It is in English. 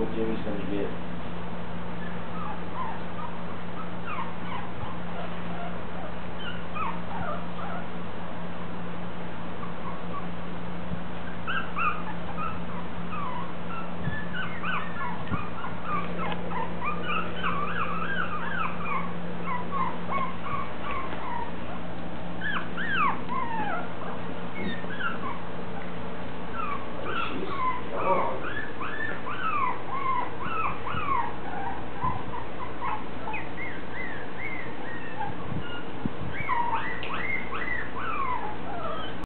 what Jimmy's gonna get.